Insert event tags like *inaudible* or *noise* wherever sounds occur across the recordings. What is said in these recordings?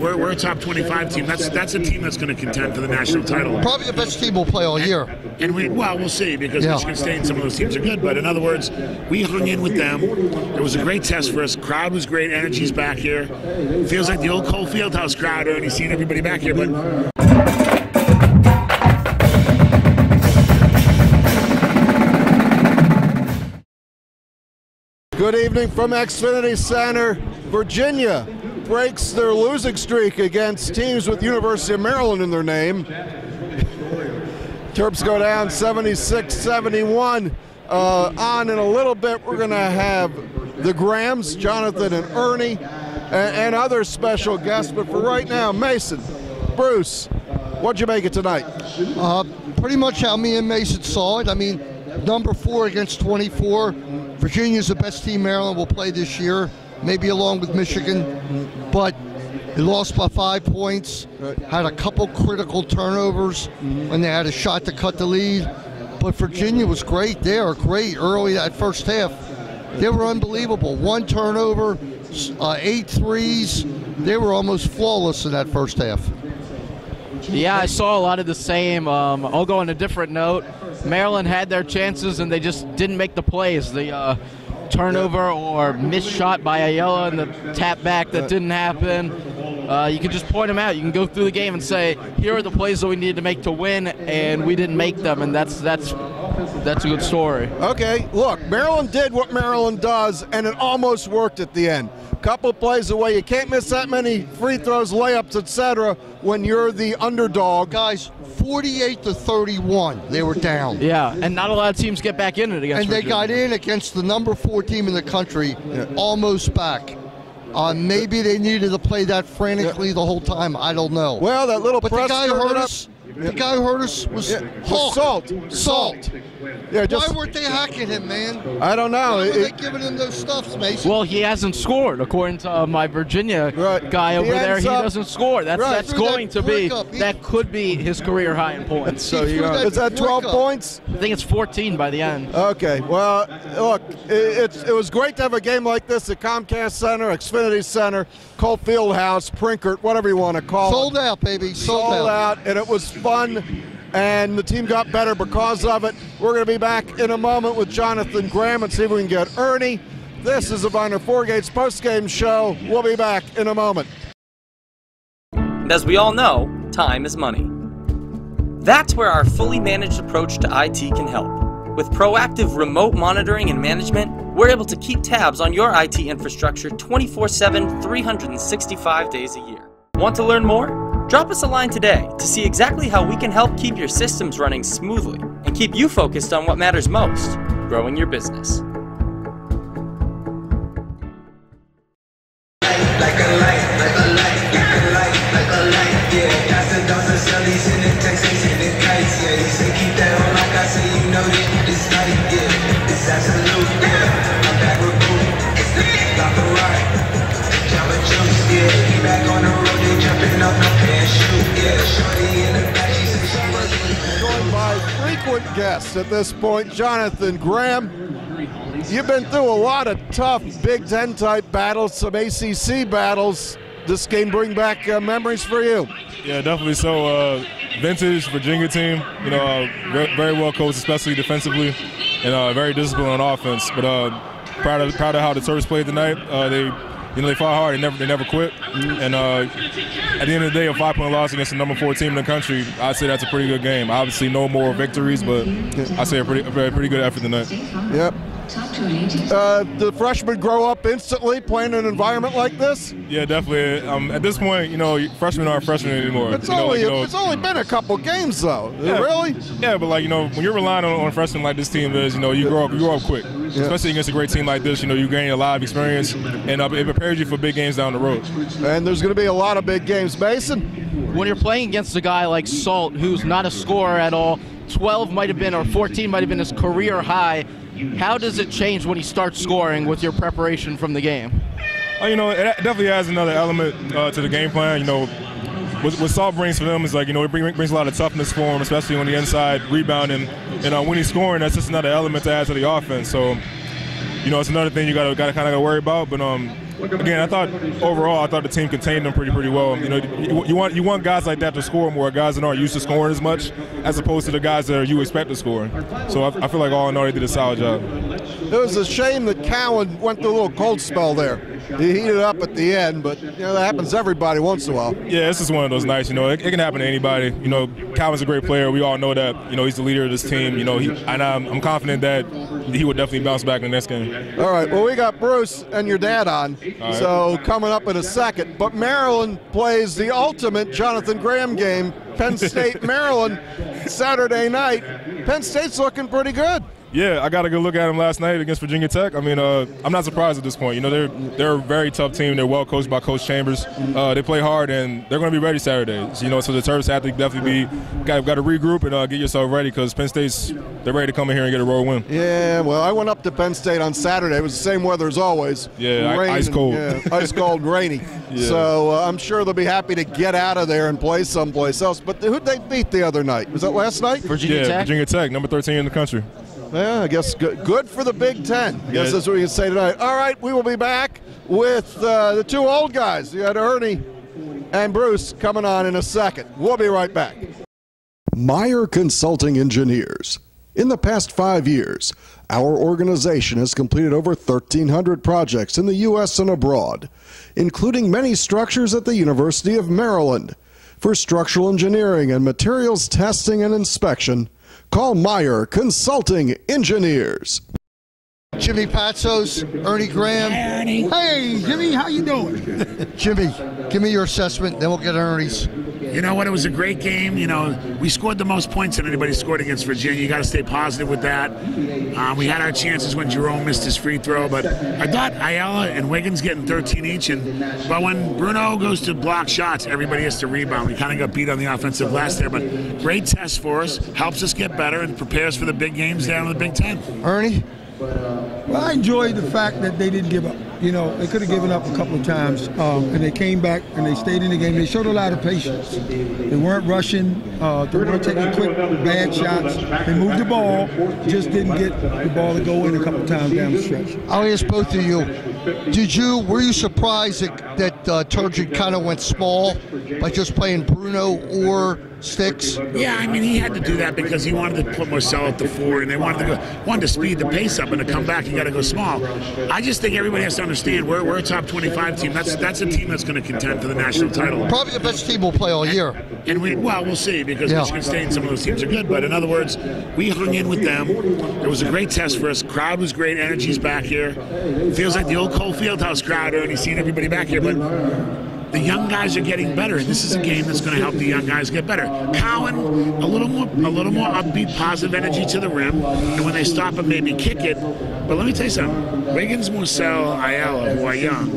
we're, we're a top 25 team. That's that's a team that's going to contend for the national title. Probably the best team we'll play all year. And we, well, we'll see because Yeah. Michigan State and some of those teams are good. But in other words, we hung in with them. It was a great test for us. Crowd was great. Energy's back here. Feels like the old Cole Fieldhouse crowd. Already seen everybody back here, but Good evening from Xfinity Center. Virginia breaks their losing streak against teams with University of Maryland in their name. *laughs* Terps go down 76-71. Uh, on in a little bit, we're going to have the Grahams, Jonathan and Ernie, and, and other special guests. But for right now, Mason, Bruce, what'd you make it tonight? Uh, pretty much how me and Mason saw it. I mean, number four against 24. Virginia's the best team Maryland will play this year, maybe along with Michigan, but they lost by five points. Had a couple critical turnovers when they had a shot to cut the lead. But Virginia was great. They are great early that first half. They were unbelievable. One turnover, uh, eight threes. They were almost flawless in that first half. Yeah, I saw a lot of the same. Um, I'll go on a different note. Maryland had their chances and they just didn't make the plays. The uh, turnover or missed shot by Ayala and the tap back that didn't happen. Uh, you can just point them out. You can go through the game and say, "Here are the plays that we needed to make to win, and we didn't make them." And that's that's that's a good story. Okay, look, Maryland did what Maryland does, and it almost worked at the end. Couple plays away, you can't miss that many free throws, layups, etc. When you're the underdog. Guys, 48 to 31, they were down. Yeah, and not a lot of teams get back in it against. and they got in against the number four team in the country, almost back. Uh, maybe they needed to play that frantically the whole time. I don't know. Well, that little but the press guy who stirred hurt us. The guy who hurt us was Yeah, was Hawk. Salt. Salt. Yeah, just Why weren't they hacking him, man? I don't know. Why were It- they it- giving him those stuffs, Mason? Well, he hasn't scored according to uh, my Virginia Right. guy He over there. He up- doesn't score. That's Right. that's Threw that going to be up. He- that could be his career high in points. So He you know, that is that 12 up. points? I think it's 14 by the end. Okay. Well, look, it, it's it was great to have a game like this at Comcast Center, Xfinity Center, Cole Fieldhouse, Prinkert, whatever you want to call Sold it. Sold out, baby. Sold, Sold out. out, and it was fun. And the team got better because of it. We're going to be back in a moment with Jonathan Graham and see if we can get Ernie. This is the Viner Four Gates postgame show. We'll be back in a moment. And as we all know, time is money. That's where our fully managed approach to IT can help. With proactive remote monitoring and management, we're able to keep tabs on your IT infrastructure 24 7, 365 days a year. Want to learn more? Drop us a line today to see exactly how we can help keep your systems running smoothly and keep you focused on what matters most growing your business. Frequent guests at this point, Jonathan Graham. You've been through a lot of tough Big Ten type battles, some ACC battles. This game bring back uh, memories for you. Yeah, definitely so. Uh, vintage Virginia team, you know, uh, very, very well coached, especially defensively, and uh, very disciplined on offense. But uh, proud of proud of how the Terps played tonight. Uh, they, you know, they fought hard. They never they never quit. And uh, at the end of the day, a five point loss against the number four team in the country, I'd say that's a pretty good game. Obviously, no more victories, but I say a pretty a pretty good effort tonight. Yep. Uh, the freshmen grow up instantly playing in an environment like this. Yeah, definitely. Um, at this point, you know, freshmen aren't freshmen anymore. It's You know, only like, you know, it's only been a couple games though. Yeah. Really? Yeah, but like you know, when you're relying on, on freshmen like this team is, you know, you grow up, you grow up quick. Especially against a great team like this, you know, you gain a lot of experience, and uh, it prepares you for big games down the road. And there's going to be a lot of big games. Mason, When you're playing against a guy like Salt, who's not a scorer at all, 12 might have been or 14 might have been his career high. How does it change when he starts scoring with your preparation from the game? Uh, you know, it definitely adds another element uh, to the game plan. You know, what, what Salt brings for them is like, you know, it bring, brings a lot of toughness for him, especially on the inside, rebounding. And uh, when he's scoring, that's just another element to add to the offense. So, you know, it's another thing you got to kind of worry about. But um, again, I thought overall, I thought the team contained them pretty pretty well. You know, you, you want you want guys like that to score more, guys that aren't used to scoring as much, as opposed to the guys that you expect to score. So I, I feel like all in all, they did a solid job. It was a shame that Cowan went through a little cold spell there. He heated up at the end, but you know that happens to everybody once in a while. Yeah, this is one of those nights. You know, it, it can happen to anybody. You know, Calvin's a great player. We all know that. You know, he's the leader of this team. You know, he, and I'm, I'm confident that he would definitely bounce back in the next game. All right. Well, we got Bruce and your dad on, right. so coming up in a second. But Maryland plays the ultimate Jonathan Graham game. Penn State, *laughs* Maryland, Saturday night. Penn State's looking pretty good. Yeah, I got a good look at them last night against Virginia Tech. I mean, uh, I'm not surprised at this point. You know, they're they're a very tough team. They're well coached by Coach Chambers. Uh, they play hard, and they're going to be ready Saturday. You know, so the Terps have to definitely be got, got to regroup and uh, get yourself ready because Penn State's they're ready to come in here and get a road win. Yeah, well, I went up to Penn State on Saturday. It was the same weather as always. Yeah, Rain ice and- cold. yeah, ice cold, rainy. *laughs* Yeah. So uh, I'm sure they'll be happy to get out of there and play someplace else. But who'd they beat the other night? Was that last night? Virginia yeah, Tech. Virginia Tech, number 13 in the country. Yeah, I guess good, good for the Big Ten. I guess that's what we can say tonight. All right, we will be back with uh, the two old guys. You had Ernie and Bruce coming on in a second. We'll be right back. Meyer Consulting Engineers. In the past five years, our organization has completed over 1,300 projects in the U.S. and abroad, including many structures at the University of Maryland. For structural engineering and materials testing and inspection, call Meyer Consulting Engineers. Jimmy Patsos, Ernie Graham. ernie Hey, Jimmy, how you doing? *laughs* Jimmy, give me your assessment, then we'll get Ernie's. You know what? It was a great game. You know, we scored the most points that anybody scored against Virginia. You got to stay positive with that. Um, we had our chances when Jerome missed his free throw, but I thought Ayala and Wiggins getting 13 each. And but when Bruno goes to block shots, everybody has to rebound. We kind of got beat on the offensive last there, but great test for us. Helps us get better and prepares for the big games down in the Big Ten. Ernie? Well, I enjoyed the fact that they didn't give up. You know, they could have given up a couple of times, um, and they came back and they stayed in the game. They showed a lot of patience. They weren't rushing. Uh, they weren't taking quick, bad shots. They moved the ball, just didn't get the ball to go in a couple of times down the stretch. I'll ask both of you. Did you were you surprised that, that uh, Turgeon kind of went small by just playing Bruno or Sticks? Yeah, I mean he had to do that because he wanted to put Morsell at the four, and they wanted to go, wanted to speed the pace up, and to come back you got to go small. I just think everybody has to understand we're, we're a top 25 team. That's that's a team that's going to contend for the national title. Probably the best team we'll play all year. And we well, we'll see because Yeah. Michigan State and some of those teams are good. But in other words, we hung in with them. It was a great test for us. Crowd was great. Energy's back here. Feels like the old Cole Fieldhouse crowd, and he's seeing everybody back here. But the young guys are getting better, and this is a game that's going to help the young guys get better. Cowan, a little more, a little more upbeat, positive energy to the rim, and when they stop him, maybe kick it. But let me tell you something: Wiggins, Morsell, Ayala, who are young,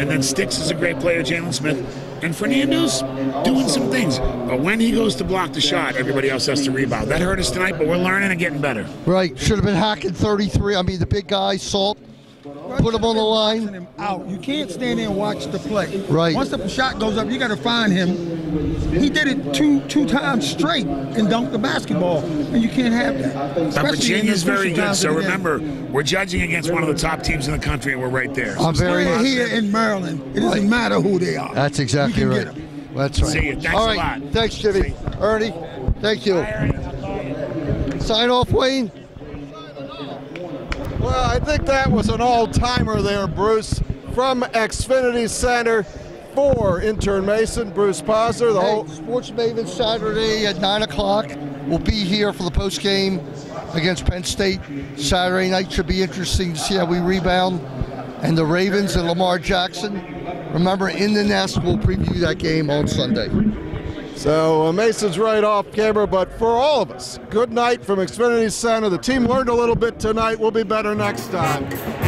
and then Sticks is a great player, Jalen Smith, and Fernando's doing some things. But when he goes to block the shot, everybody else has to rebound. That hurt us tonight, but we're learning and getting better. Right. Should have been hacking 33. I mean, the big guy, Salt, put him on the line. Out. You can't stand there and watch the play. Right. Once the shot goes up, you got to find him. He did it two two times straight and dunked the basketball, and you can't have that. But Especially Virginia's very good. So of game. remember, we're judging against one of the top teams in the country, and we're right there. I'm very. We're here in Maryland. It doesn't Right. matter who they are. That's exactly right. That's right. See you. Thanks All a lot. Thanks, Jimmy. Ernie, thank you. Sign off, Wayne. Well, I think that was an all-timer there, Bruce, from Xfinity Center for intern Mason, Bruce Posner, the whole Hey, Sports Maven Saturday at 9 o'clock. We'll be here for the post game against Penn State. Saturday night should be interesting to see how we rebound. And the Ravens and Lamar Jackson. Remember, in the nest, we'll preview that game on Sunday. So uh, Mason's right off camera, but for all of us, good night from Xfinity Center. The team learned a little bit tonight. We'll be better next time.